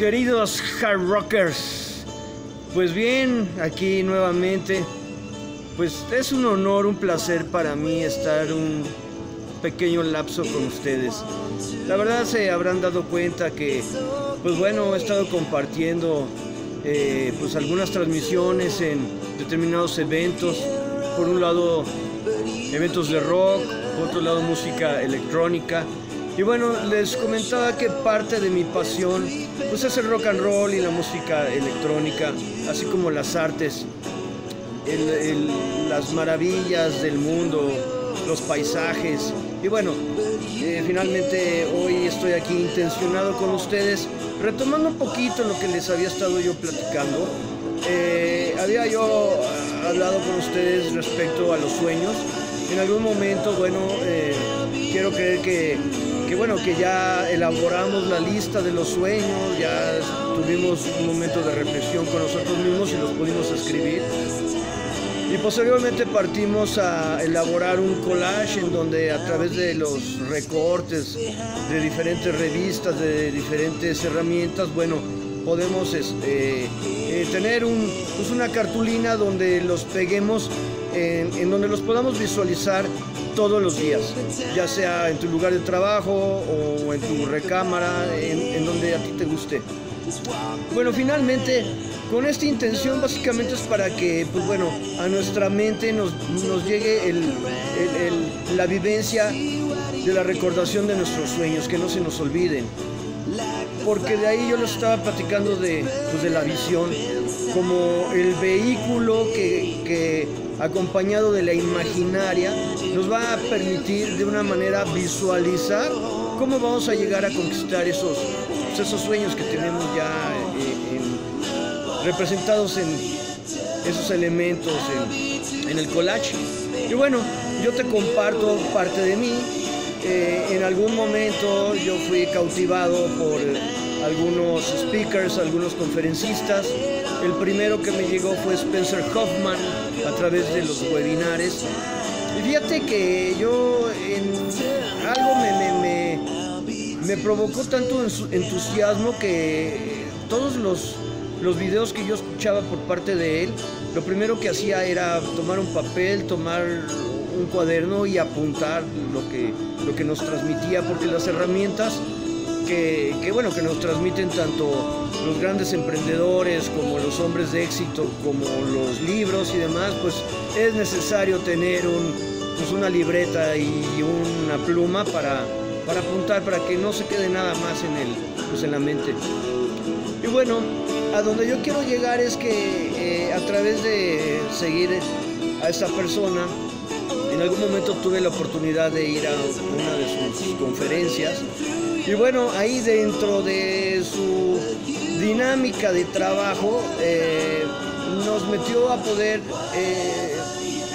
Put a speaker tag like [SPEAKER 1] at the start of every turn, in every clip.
[SPEAKER 1] queridos hard rockers. Pues bien, aquí nuevamente. Pues es un honor, un placer para mí estar un pequeño lapso con ustedes. La verdad se habrán dado cuenta que, pues bueno, he estado compartiendo eh, pues algunas transmisiones en determinados eventos. Por un lado, eventos de rock, por otro lado, música electrónica. Y bueno, les comentaba que parte de mi pasión pues es el rock and roll y la música electrónica, así como las artes, las maravillas del mundo, los paisajes. Y bueno, eh, finalmente hoy estoy aquí intencionado con ustedes, retomando un poquito lo que les había estado yo platicando. Eh, había yo hablado con ustedes respecto a los sueños. En algún momento, bueno, eh, quiero creer que que bueno, que ya elaboramos la lista de los sueños, ya tuvimos un momento de reflexión con nosotros mismos y los pudimos escribir. Y posteriormente partimos a elaborar un collage en donde a través de los recortes de diferentes revistas, de diferentes herramientas, bueno, podemos este, eh, tener pues una cartulina donde los peguemos, en donde los podamos visualizar todos los días, ya sea en tu lugar de trabajo o en tu recámara, en, donde a ti te guste. Bueno, finalmente, con esta intención básicamente es para que, pues bueno, a nuestra mente nos, nos llegue la vivencia de la recordación de nuestros sueños, que no se nos olviden. Porque de ahí yo les estaba platicando de, pues de la visión como el vehículo que acompañado de la imaginaria, nos va a permitir de una manera visualizar cómo vamos a llegar a conquistar esos, esos sueños que tenemos ya eh, representados en esos elementos en, el collage. Y bueno, yo te comparto parte de mí. Eh, en algún momento yo fui cautivado por algunos speakers, algunos conferencistas. El primero que me llegó fue Spencer Hoffman a través de los webinares. Fíjate que yo algo me, me, provocó tanto entusiasmo que todos los, los videos que yo escuchaba por parte de él, lo primero que hacía era tomar un papel, tomar un cuaderno y apuntar lo que, lo que nos transmitía, porque las herramientas que, bueno, que nos transmiten tanto los grandes emprendedores como los hombres de éxito, como los libros y demás, pues es necesario tener un, pues una libreta y una pluma para, para apuntar, para que no se quede nada más en, el, pues en la mente. Y bueno, a donde yo quiero llegar es que eh, a través de seguir a esta persona, en algún momento tuve la oportunidad de ir a una de sus conferencias y bueno, ahí dentro de su dinámica de trabajo eh, nos metió a poder eh,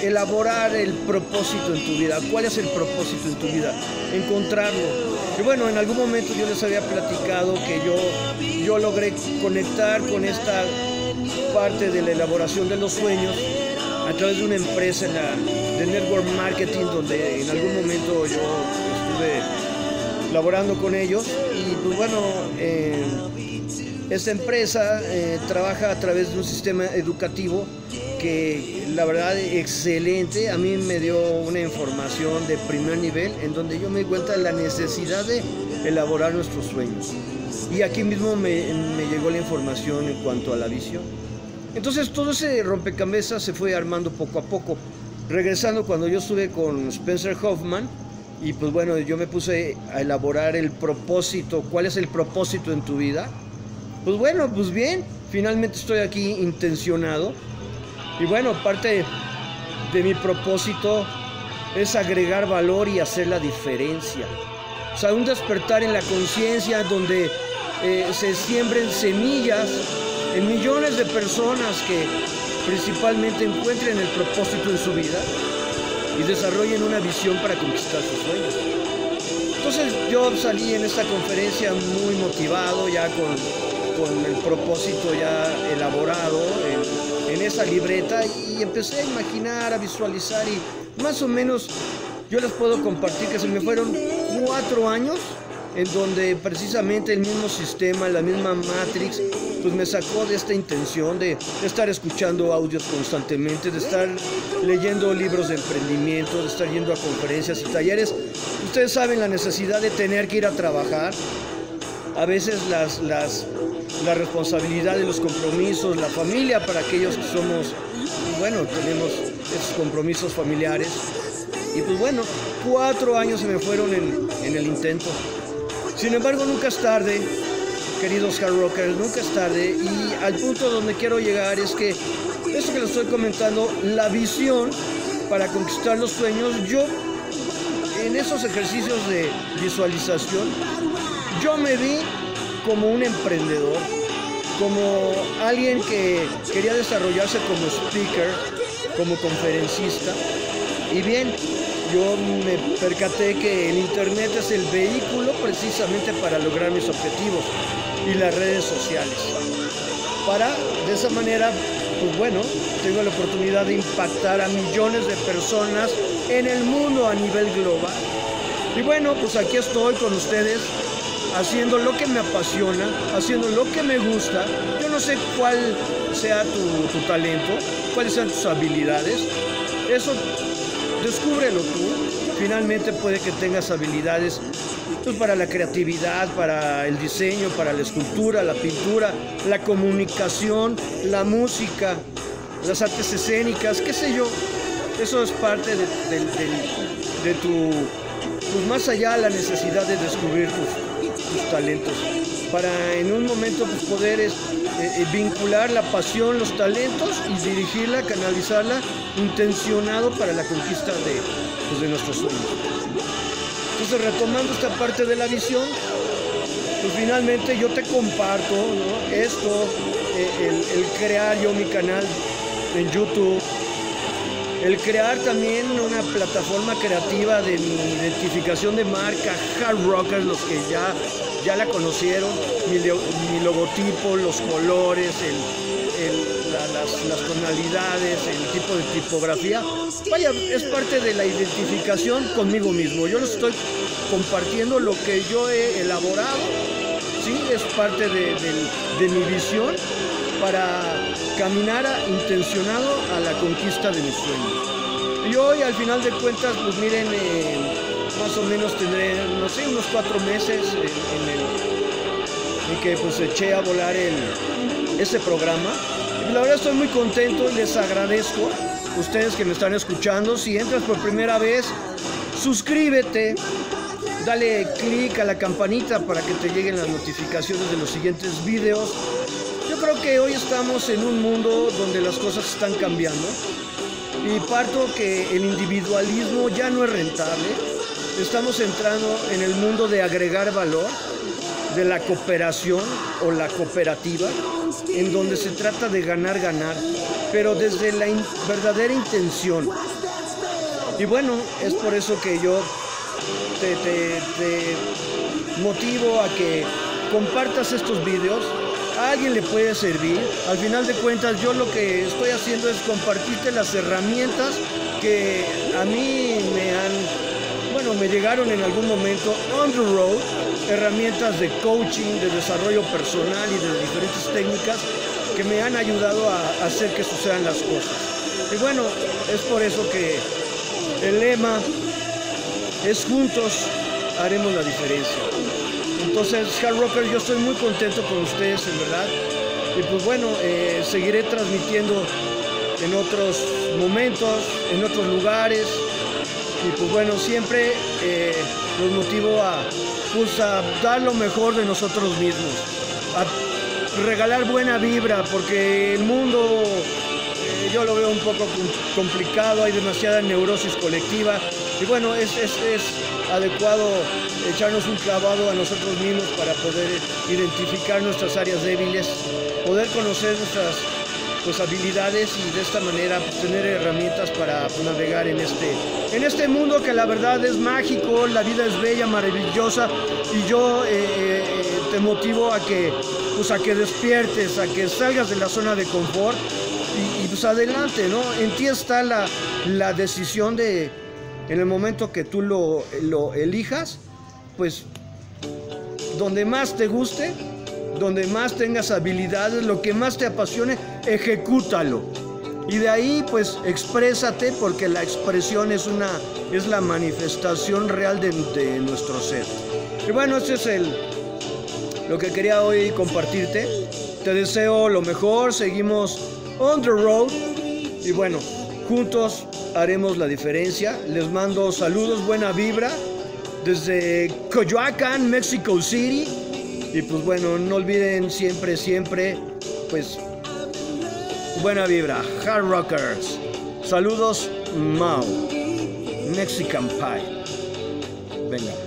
[SPEAKER 1] elaborar el propósito en tu vida. ¿Cuál es el propósito en tu vida? Encontrarlo. Y bueno, en algún momento yo les había platicado que yo, yo logré conectar con esta parte de la elaboración de los sueños a través de una empresa de network marketing donde en algún momento yo laborando con ellos y pues bueno, eh, esta empresa eh, trabaja a través de un sistema educativo que la verdad excelente, a mí me dio una información de primer nivel en donde yo me di cuenta de la necesidad de elaborar nuestros sueños. Y aquí mismo me, me llegó la información en cuanto a la visión. Entonces todo ese rompecabezas se fue armando poco a poco. Regresando cuando yo estuve con Spencer Hoffman, y pues bueno, yo me puse a elaborar el propósito. ¿Cuál es el propósito en tu vida? Pues bueno, pues bien, finalmente estoy aquí intencionado. Y bueno, parte de mi propósito es agregar valor y hacer la diferencia. O sea, un despertar en la conciencia donde eh, se siembren semillas en millones de personas que principalmente encuentren el propósito en su vida y desarrollen una visión para conquistar sus sueños. Entonces yo salí en esta conferencia muy motivado, ya con, con el propósito ya elaborado en, en esa libreta y empecé a imaginar, a visualizar y más o menos yo les puedo compartir que se me fueron cuatro años en donde precisamente el mismo sistema, la misma Matrix, pues me sacó de esta intención de, estar escuchando audios constantemente, de estar leyendo libros de emprendimiento, de estar yendo a conferencias y talleres. Ustedes saben la necesidad de tener que ir a trabajar, a veces las, las, la responsabilidad de los compromisos, la familia para aquellos que somos, bueno, tenemos esos compromisos familiares. Y pues bueno, cuatro años se me fueron en, en el intento. Sin embargo, nunca es tarde, queridos hard rockers, nunca es tarde. Y al punto donde quiero llegar es que, eso que les estoy comentando, la visión para conquistar los sueños, yo en esos ejercicios de visualización, yo me vi como un emprendedor, como alguien que quería desarrollarse como speaker, como conferencista. Y bien, yo me percaté que el Internet es el vehículo precisamente para lograr mis objetivos y las redes sociales. Para, de esa manera, pues bueno, tengo la oportunidad de impactar a millones de personas en el mundo a nivel global. Y bueno, pues aquí estoy con ustedes haciendo lo que me apasiona, haciendo lo que me gusta. Yo no sé cuál sea tu, tu talento, cuáles sean tus habilidades. Eso descúbrelo tú. Finalmente puede que tengas habilidades pues, para la creatividad, para el diseño, para la escultura, la pintura, la comunicación, la música, las artes escénicas, qué sé yo. Eso es parte de, tu, pues más allá la necesidad de descubrir tus, talentos. Para en un momento pues, poder es, eh, eh, vincular la pasión, los talentos y dirigirla, canalizarla intencionado para la conquista de, pues, de nuestros sueños. Entonces, retomando esta parte de la visión, pues finalmente yo te comparto esto, eh, el, el, crear yo mi canal en YouTube, el crear también una plataforma creativa de mi identificación de marca, Hard Rockers, los que ya, ya la conocieron, mi, logotipo, los colores, las, tonalidades, el tipo de tipografía. Vaya, es parte de la identificación conmigo mismo. Yo les estoy compartiendo lo que yo he elaborado, ¿sí? es parte de, de mi visión para caminar intencionado a la conquista de mis sueños. Y hoy, al final de cuentas, pues miren, eh, más o menos tendré, no sé, unos cuatro meses en, el en que pues eché a volar el, ese programa. La verdad estoy muy contento y les agradezco a ustedes que me están escuchando. Si entras por primera vez, suscríbete, dale clic a la campanita para que te lleguen las notificaciones de los siguientes videos. Yo creo que hoy estamos en un mundo donde las cosas están cambiando y parto que el individualismo ya no es rentable. Estamos entrando en el mundo de agregar valor, de la cooperación o la cooperativa, en donde se trata de ganar, ganar, pero desde la verdadera intención. Y bueno, es por eso que yo te, te motivo a que compartas estos videos, alguien le puede servir. Al final de cuentas, yo lo que estoy haciendo es compartirte las herramientas que a mí me han, bueno, me llegaron en algún momento on the road, herramientas de coaching, de desarrollo personal y de diferentes técnicas que me han ayudado a hacer que sucedan las cosas. Y bueno, es por eso que el lema es juntos haremos la diferencia. Entonces, Hard Rocker, yo estoy muy contento con ustedes, en verdad. Y pues bueno, eh, seguiré transmitiendo en otros momentos, en otros lugares. Y pues bueno, siempre eh, los motivo a, pues, a dar lo mejor de nosotros mismos. A regalar buena vibra, porque el mundo yo lo veo un poco complicado, hay demasiada neurosis colectiva. Y bueno, es, es, es adecuado echarnos un clavado a nosotros mismos para poder identificar nuestras áreas débiles, poder conocer nuestras pues, habilidades y de esta manera pues, tener herramientas para pues, navegar en este, en este mundo que la verdad es mágico, la vida es bella, maravillosa y yo eh, eh, te motivo a que, pues, a que despiertes, a que salgas de la zona de confort pues adelante, ¿no? En ti está la, la decisión de en el momento que tú lo, lo elijas, pues donde más te guste, donde más tengas habilidades, lo que más te apasione, ejecútalo. Y de ahí pues exprésate porque la expresión es una es la manifestación real de, nuestro ser. Y bueno, ese es el lo que quería hoy compartirte. Te deseo lo mejor, seguimos on the road y bueno, juntos haremos la diferencia. Les mando saludos, buena vibra desde Coyoacán, Mexico City. Y pues bueno, no olviden siempre, siempre, pues buena vibra, Hard Rockers. Saludos, Mao, Mexican Pie. Venga.